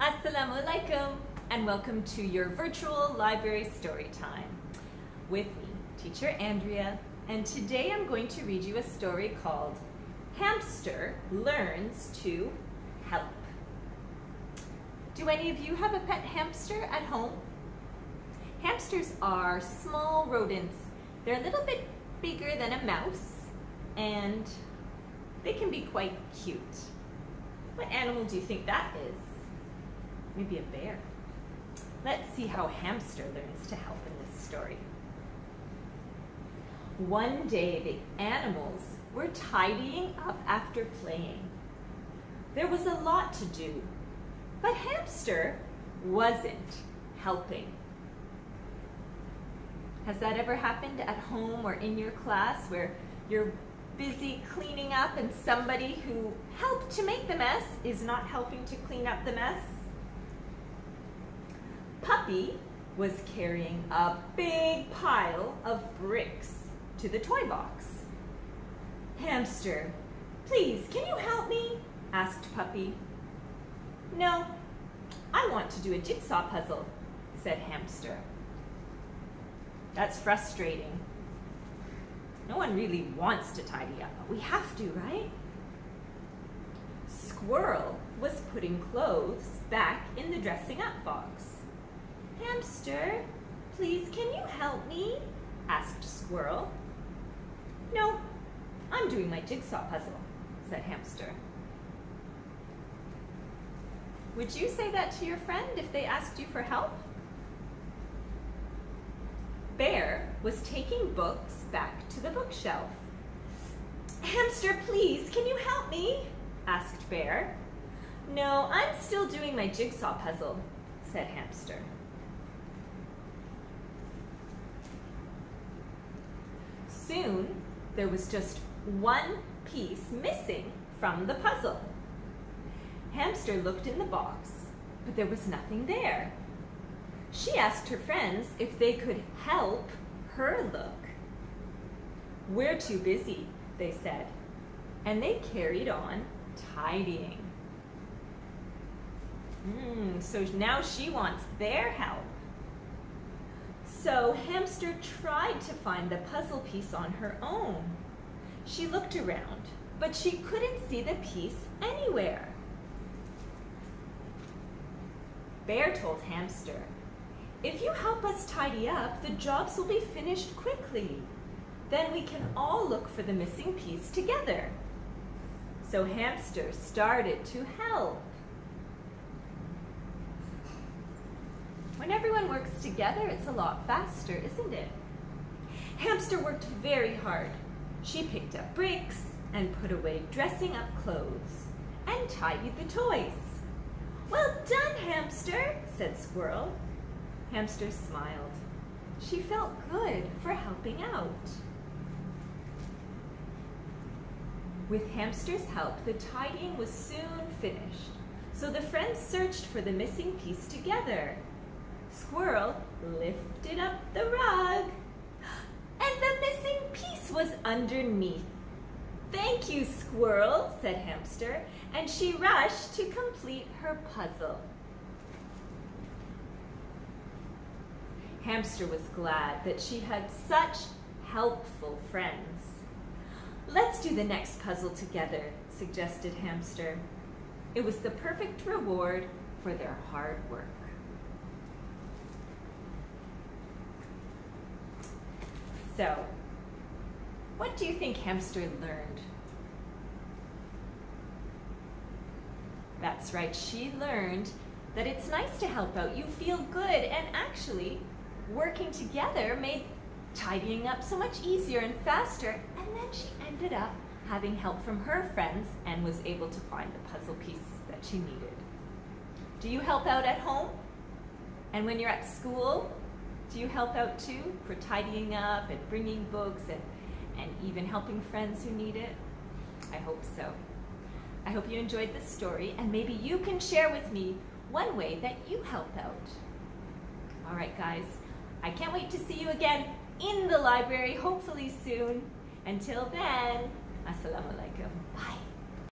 Assalamu alaikum and welcome to your virtual library story time with me, teacher Andrea, and today I'm going to read you a story called Hamster Learns to Help. Do any of you have a pet hamster at home? Hamsters are small rodents. They're a little bit bigger than a mouse and they can be quite cute. What animal do you think that is? Maybe a bear. Let's see how hamster learns to help in this story. One day the animals were tidying up after playing. There was a lot to do, but hamster wasn't helping. Has that ever happened at home or in your class where you're busy cleaning up and somebody who helped to make the mess is not helping to clean up the mess? Puppy was carrying a big pile of bricks to the toy box. Hamster, please, can you help me? asked Puppy. No, I want to do a jigsaw puzzle, said Hamster. That's frustrating. No one really wants to tidy up, but we have to, right? Squirrel was putting clothes back in the dressing up box. Hamster, please can you help me? asked Squirrel. No, I'm doing my jigsaw puzzle, said Hamster. Would you say that to your friend if they asked you for help? Bear was taking books back to the bookshelf. Hamster, please, can you help me? asked Bear. No, I'm still doing my jigsaw puzzle, said Hamster. Soon, there was just one piece missing from the puzzle. Hamster looked in the box, but there was nothing there. She asked her friends if they could help her look. We're too busy, they said, and they carried on tidying. Mm, so now she wants their help. So Hamster tried to find the puzzle piece on her own. She looked around, but she couldn't see the piece anywhere. Bear told Hamster, if you help us tidy up, the jobs will be finished quickly. Then we can all look for the missing piece together. So Hamster started to help. When everyone works together, it's a lot faster, isn't it? Hamster worked very hard. She picked up bricks and put away dressing up clothes and tidied the toys. Well done, Hamster, said Squirrel. Hamster smiled. She felt good for helping out. With Hamster's help, the tidying was soon finished, so the friends searched for the missing piece together. Squirrel lifted up the rug, and the missing piece was underneath. Thank you, Squirrel, said Hamster, and she rushed to complete her puzzle. Hamster was glad that she had such helpful friends. Let's do the next puzzle together, suggested Hamster. It was the perfect reward for their hard work. So, what do you think Hamster learned? That's right, she learned that it's nice to help out. You feel good and actually working together made tidying up so much easier and faster. And then she ended up having help from her friends and was able to find the puzzle piece that she needed. Do you help out at home? And when you're at school, do you help out too for tidying up and bringing books and, and even helping friends who need it? I hope so. I hope you enjoyed this story and maybe you can share with me one way that you help out. All right, guys. I can't wait to see you again in the library, hopefully soon. Until then, Assalamu alaikum. Bye.